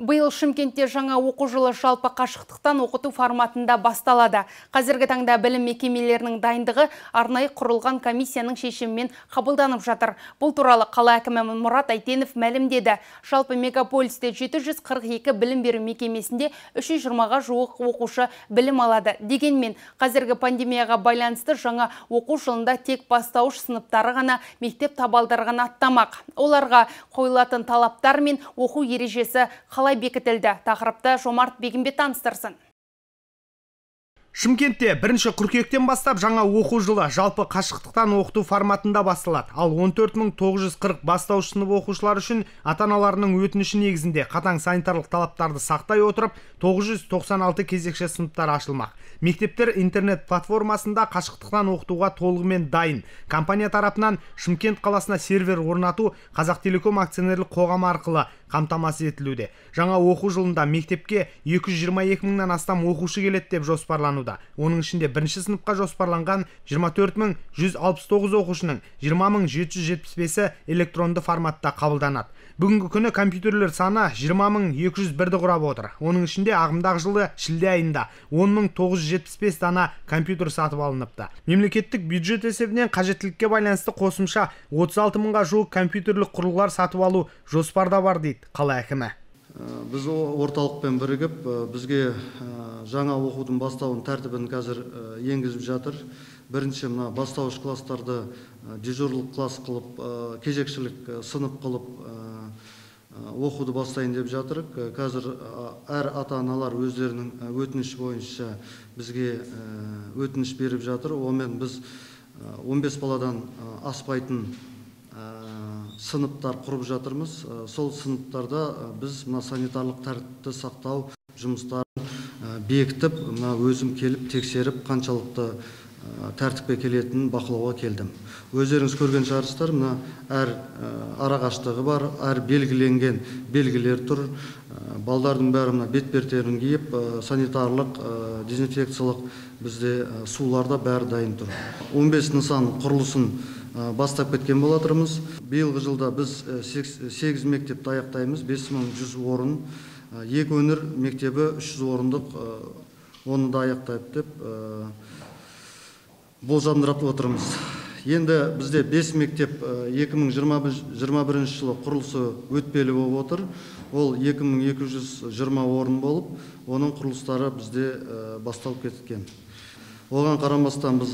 Биыл Шымкентте жаңа оқу жылы жалпы қашықтықтан оқыту форматында басталады. Қазіргі таңда білім мекемелерінің дайындығы арнайы құрылған комиссияның шешімімен қабылданып жатыр. Бұл туралы қала әкімі Мұрат Айтенов мәлімдеді. Жалпы мегаполисте 742 білім беру мекемесінде 320-ға жуық оқушы білім алады. Дегенмен, қазіргі пандемияға байланысты жаңа оқу жылында тек бастауыш сыныптары ғана мектеп табалдырығын аттамақ. Оларға қойылатын талаптар мен оқу ережесі қалай бекітілді. Тақырыпты жомарт бегімбет таныстырсын. Шымкентте бірінші қыркүйектен бастап жаңа оқу жылы жалпы қашықтықтан оқыту форматында басталады. Ал 14940 бастауыш сынып оқушылар үшін ата-аналарының өтініші негізінде қатаң санитарлық талаптарды сақтай отырып 996 кезекші сыныптар ашылмақ. Мектептер интернет платформасында қашықтықтан оқытуға толығымен дайын. Компания тарапынан Шымкент қаласына сервер орнату Қазақтелеком акционерлік қоғамы арқылы қамтамасыз етілуде. Жаңа оқу жылында мектепке 222 мыңнан астам оқушы келеді деп жоспарлануда. Оның ішінде бірінші сыныпқа жоспарланған 24169 оқушының 20775-і электронды форматта қабылданады. Бүгінгі күні компьютерлер саны 20201-ді құрап отыр. Оның ішінде ағымдағы жылы шілде айында 10975 дана компьютер сатып алыныпты. Мемлекеттік бюджет есебінен қажеттілікке байланысты қосымша 36 мыңға жуық компьютерлік құрылғылар сатып алу жоспарда бар дейді қала әкімі біз орталықпен бірігіп бізге жаңа оқудың бастауын тәртібін қазір енгізіп жатыр. Бірінші мына бастауыш класстарды дежурлық класс қылып кезекшілік сынып қылып оқуды бастайын деп жатыр қазір әр ата аналар өздерінің өтініші бойынша бізге өтініш беріп жатыр. Онымен біз 15 баладан аспайтын сыныптар құрып жатырмыз. Сол сыныптарда біз мына санитарлық тәртіпті сақтау жұмыстарын бекітіп мына өзім келіп тексеріп қаншалықты тәртіпке келетінін бақылауға келдім. Өздеріңіз көрген шығарсыздар мына әр арақаштығы бар әр белгіленген белгілер тұр. Балдардың бәрі мына бетпердерін киіп санитарлық дезинфекциялық бізде сулар да бәрі дайын тұр. 15 нысан құрылысын бастап кеткен болатырмыз биылғы жылда біз 8 мектепті аяқтаймыз 5100 орын. Екі өнер мектебі 300 орындық оны да аяқтайық деп болжамдырап отырмыз. Енді бізде 5 мектеп 2021 жылы құрылысы өтпелі болып отыр. Ол 2220 орын болып оның құрылыстары бізде басталып кеткен. Оған қарамастан біз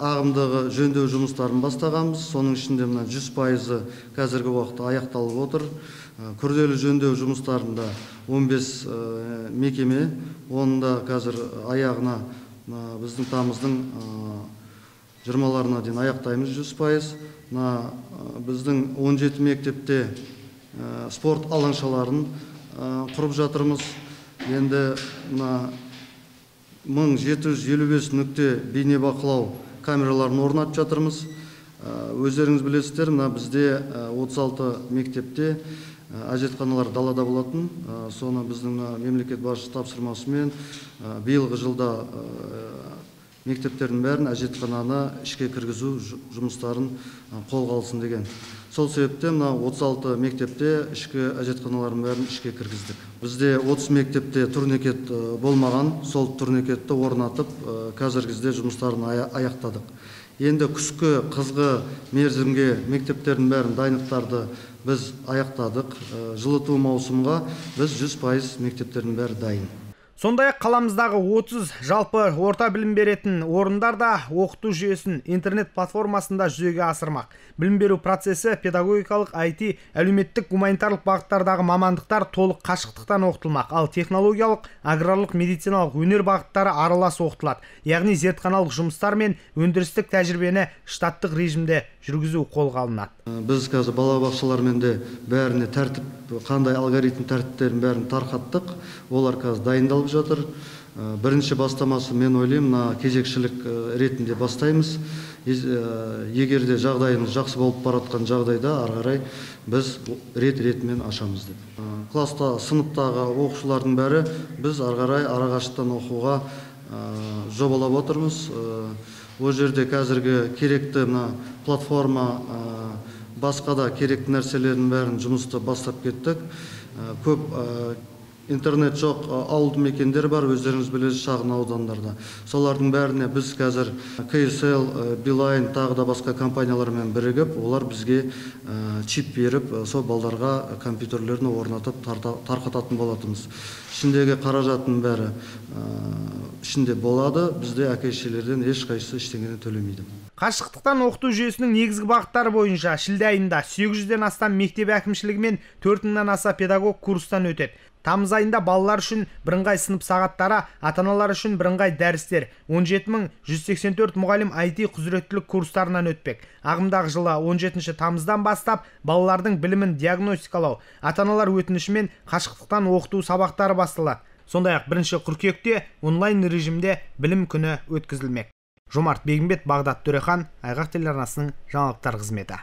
ағымдағы жөндеу жұмыстарын бастағанбыз. Соның ішінде мына жүз пайызы қазіргі уақытта аяқталып отыр. Күрделі жөндеу жұмыстарында 15 мекеме оның қазір аяғына біздің тамыздың жиырмаларына дейін аяқтаймыз жүз пайыз. Мына біздің 17 мектепте спорт алаңшаларын құрып жатырмыз. Енді мына мың жеті жүз елу бес нүкте бейнебақылау камераларын орнатып жатырмыз. Өздеріңіз білесіздер мына бізде отыз алты мектепте әжетханалар далада болатын. Соны біздің мемлекет басшысы тапсырмасымен биылғы жылда мектептердің бәрін әжетхананы ішке кіргізу жұмыстарын қолға алсын деген. Сол себептен мына 36 мектепте ішкі әжетханалардың бәрін ішке кіргіздік. Бізде 30 мектепте турникет болмаған сол турникетті орнатып қазіргі кезде жұмыстарын аяқтадық. Енді күзгі қызғы мерзімге мектептердің бәрін дайындықтарды біз аяқтадық. Жылыту маусымға біз 100% мектептердің бәрі дайын. Сондай ақ қаламыздағы 30 жалпы орта білім беретін орындар да оқыту жүйесін интернет платформасында жүзеге асырмақ. Білім беру процесі педагогикалық IT әлеуметтік гуманитарлық бағыттардағы мамандықтар толық қашықтықтан оқытылмақ. Ал технологиялық аграрлық медициналық өнер бағыттары аралас оқытылады. Яғни зертханалық жұмыстар мен өндірістік тәжірибені штаттық режимде жүргізу қолға алынады. Біз қазір балабақшалармен де бәріне тәртіп қандай алгоритм тәртіптерін бәрін тарқаттық. Олар қазір дайындалып жатыр. Бірінші бастамасы мен ойлаймын мына кезекшілік ретінде бастаймыз. Егер де жағдайымыз жақсы болып баратқан жағдайда ары қарай біз рет ретімен ашамыз деп. Класста сыныптағы оқушылардың бәрі біз ары қарай арақашықтан оқуға жобалап отырмыз. Ол жерде қазіргі керекті мына платформа басқа да керекті нәрселердің бәрін жұмысты бастап кеттік. Көп интернет жоқ ауылды мекендер бар өздеріңіз білесіз шағын аудандарда. Солардың бәріне біз қазір ксл билайн тағы да басқа компаниялармен бірігіп олар бізге чип беріп сол балдарға компьютерлерін орнатып тарқататын болатынбыз. Ішіндегі қаражаттың бәрі ішінде болады бізде әке шешелерден ешқайсысы ештеңені төлемейді. Қашықтықтан оқыту жүйесінің негізгі бағыттары бойынша шілде айында 800-ден астам мектеп әкімшілігі мен 4 мыңнан аса педагог курстан өтеді. Тамыз айында балалар үшін бірыңғай сынып сағаттары ата аналар үшін бірыңғай дәрістер 17184 мұғалім IT құзыреттілік курстарынан өтпек. Ағымдағы жылы 17 тамыздан бастап балалардың білімін диагностикалау ата аналар өтінішімен қашықтықтан оқыту сабақтары басталады. Сондай ақ бірінші қыркүйекте онлайн режимде білім күні өткізілмек. Жомарт бегімбет бағдат төрехан айғақ телеарнасының жаңалықтар қызметі.